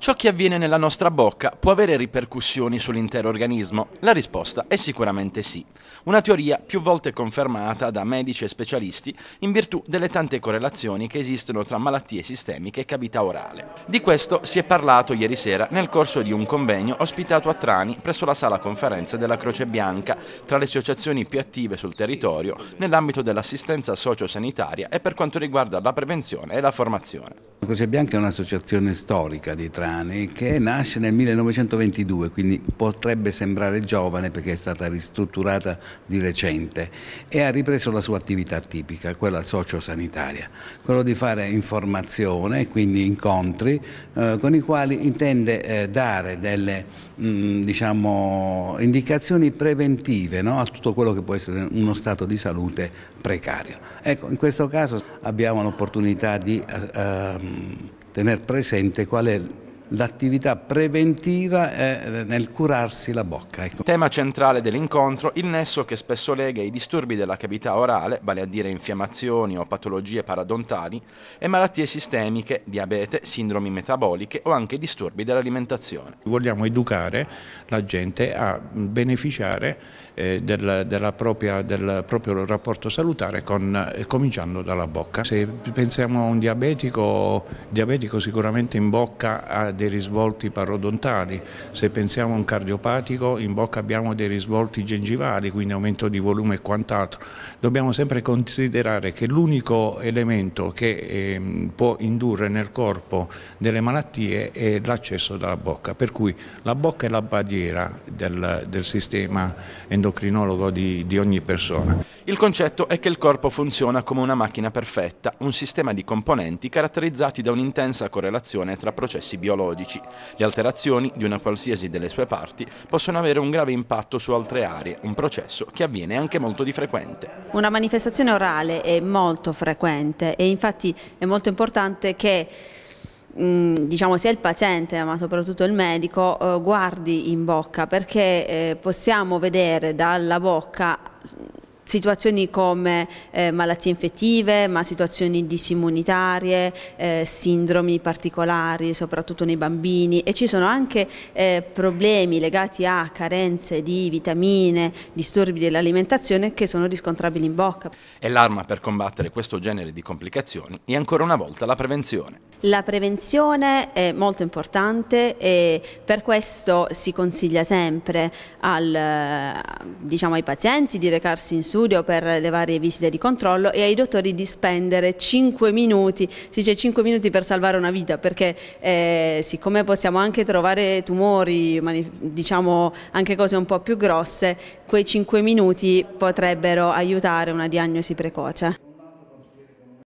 Ciò che avviene nella nostra bocca può avere ripercussioni sull'intero organismo? La risposta è sicuramente sì. Una teoria più volte confermata da medici e specialisti in virtù delle tante correlazioni che esistono tra malattie sistemiche e cavità orale. Di questo si è parlato ieri sera nel corso di un convegno ospitato a Trani presso la sala conferenze della Croce Bianca tra le associazioni più attive sul territorio nell'ambito dell'assistenza sociosanitaria e per quanto riguarda la prevenzione e la formazione. La Croce Bianca è un'associazione storica di Trani che nasce nel 1922, quindi potrebbe sembrare giovane perché è stata ristrutturata di recente e ha ripreso la sua attività tipica, quella sociosanitaria, quello di fare informazione, quindi incontri eh, con i quali intende eh, dare delle mh, mm, diciamo, indicazioni preventive no? a tutto quello che può essere uno stato di salute precario. Ecco, in questo caso abbiamo l'opportunità di eh, ehm, tenere presente qual è l'attività preventiva è nel curarsi la bocca. Ecco. Tema centrale dell'incontro, il nesso che spesso lega i disturbi della cavità orale, vale a dire infiammazioni o patologie paradontali, e malattie sistemiche, diabete, sindromi metaboliche o anche disturbi dell'alimentazione. Vogliamo educare la gente a beneficiare eh, del, della propria, del proprio rapporto salutare con, eh, cominciando dalla bocca. Se pensiamo a un diabetico, diabetico sicuramente in bocca ha dei risvolti parodontali, se pensiamo a un cardiopatico in bocca abbiamo dei risvolti gengivali, quindi aumento di volume e quant'altro. Dobbiamo sempre considerare che l'unico elemento che eh, può indurre nel corpo delle malattie è l'accesso dalla bocca, per cui la bocca è la barriera del, del sistema endocrinologo di, di ogni persona. Il concetto è che il corpo funziona come una macchina perfetta, un sistema di componenti caratterizzati da un'intensa correlazione tra processi biologici. Le alterazioni di una qualsiasi delle sue parti possono avere un grave impatto su altre aree, un processo che avviene anche molto di frequente. Una manifestazione orale è molto frequente e infatti è molto importante che mm, diciamo sia il paziente ma soprattutto il medico eh, guardi in bocca perché eh, possiamo vedere dalla bocca situazioni come eh, malattie infettive, ma situazioni disimmunitarie, eh, sindromi particolari, soprattutto nei bambini e ci sono anche eh, problemi legati a carenze di vitamine, disturbi dell'alimentazione che sono riscontrabili in bocca. E l'arma per combattere questo genere di complicazioni è ancora una volta la prevenzione. La prevenzione è molto importante e per questo si consiglia sempre al, diciamo, ai pazienti di recarsi in studio per le varie visite di controllo e ai dottori di spendere 5 minuti, si dice 5 minuti per salvare una vita perché eh, siccome possiamo anche trovare tumori, diciamo anche cose un po' più grosse, quei 5 minuti potrebbero aiutare una diagnosi precoce.